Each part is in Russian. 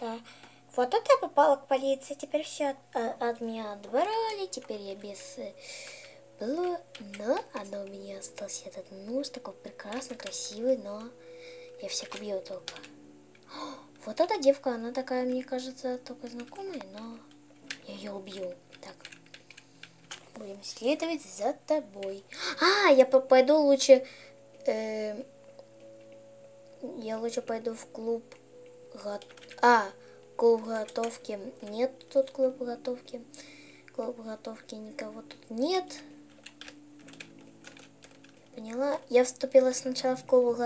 Да. Вот это я попала к полиции. Теперь все от, а, от меня отбрали. Теперь я без э, было, но оно у меня остался этот нож такой прекрасный, красивый, но я всех убью только. Вот эта девка, она такая, мне кажется, только знакомая, но я ее убью. Так, будем следовать за тобой. А, я пойду лучше... Э, я лучше пойду в клуб... А, клуб готовки. Нет тут клуб готовки. Клуб готовки никого тут нет. Поняла? Я вступила сначала в клуб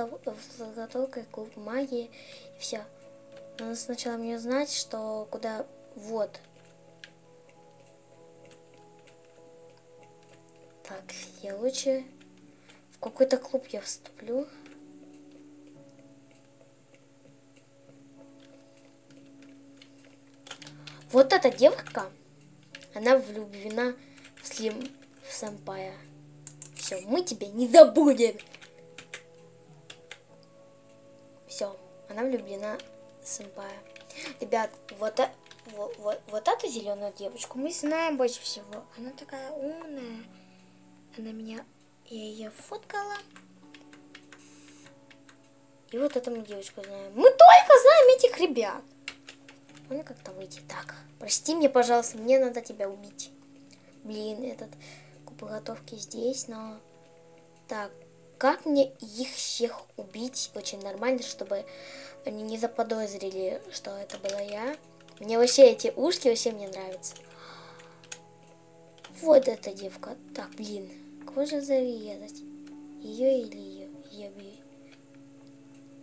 готовки, клуб магии. И все. Надо сначала мне знать, что куда... Вот. Так, я лучше в какой-то клуб я вступлю. Вот эта девка, она влюблена в Слим в Сэмпая. Все, мы тебя не забудем. Все, она влюблена в Сэмпая. Ребят, вот, э, вот, вот, вот эту зеленую девочку мы знаем больше всего. Она такая умная. Она меня... Я ее фоткала. И вот эту девочку знаем. Мы только знаем этих ребят. Можно как-то выйти. Так, прости мне, пожалуйста, мне надо тебя убить. Блин, этот кубок готовки здесь, но... Так, как мне их всех убить очень нормально, чтобы они не заподозрили, что это была я. Мне вообще эти ушки вообще мне нравятся. Вот эта девка. Так, блин, кого же зарезать? Ее или ее? Ее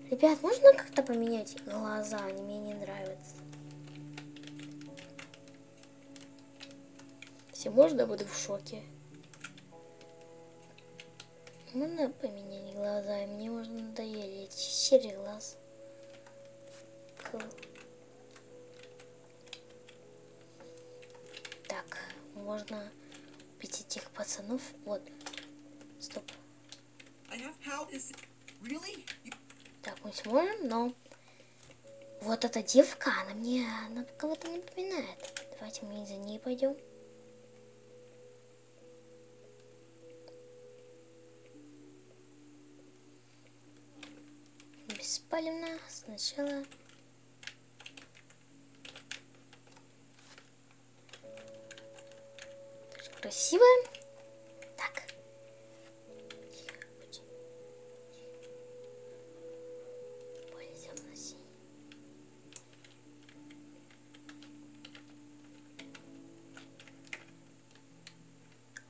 Ребят, можно как-то поменять глаза? Они мне не нравятся. Все можно буду в шоке. Можно поменять глаза, мне уже надоели эти серые глаз. Так, можно убить этих пацанов. Вот. Стоп. Так, мы сможем, но... Вот эта девка, она мне, она кого-то напоминает. Давайте мы за ней пойдем. Беспалевно сначала. Красиво. Так.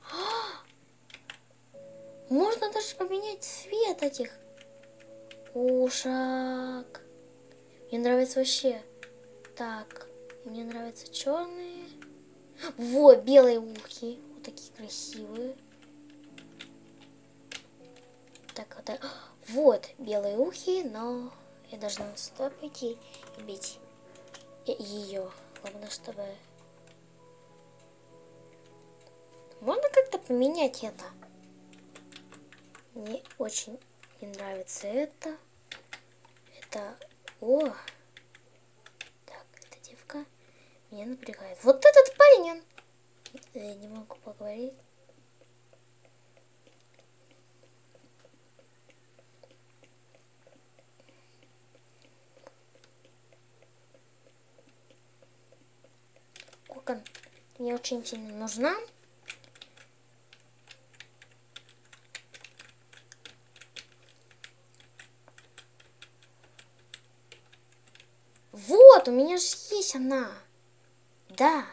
Можно даже поменять цвет этих Ушак. Мне нравится вообще. Так, мне нравятся черные. Вот, белые ухи. Вот такие красивые. Так, вот, вот белые ухи, но я должна пойти и бить ее. Главное, чтобы... Можно как-то поменять это? Мне очень не нравится это. Это... О! Так, эта девка меня напрягает. Вот этот парень, он... Я не могу поговорить. Кокон мне очень сильно нужна. Вот, у меня же есть она. Да.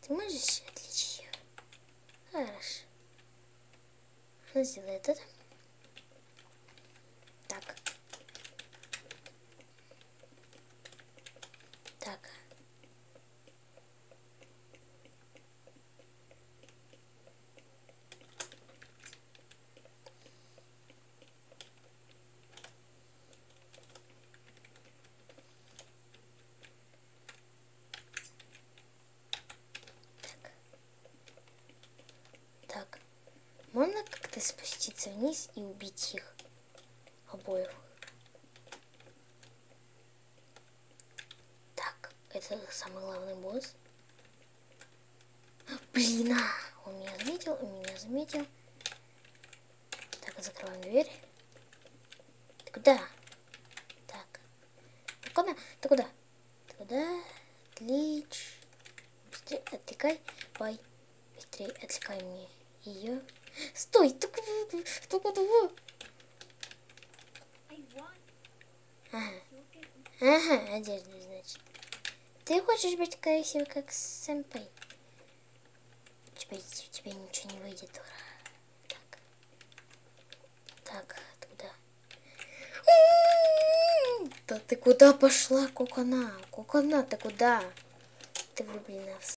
Ты можешь отличить ее? Хорошо. Она сделает это. так. Так. так. Можно как-то спуститься вниз и убить их обоих? Это самый главный босс. Блин, а! Он меня заметил, он меня заметил. Так, закрываем дверь. Ты куда? Так. Ты куда? Ты куда? Ты куда? Отлично. Быстрее отвлекай. Давай. Быстрее отвлекай мне ее. Стой! Ты куда? Ага. Ага, одежда. Ты хочешь быть красивой, как сэмпэй? Тебе, тебе ничего не выйдет, дура. Так. Так, ты куда? Да ты куда пошла, Кукана? Кукана, ты куда? Ты влюблена в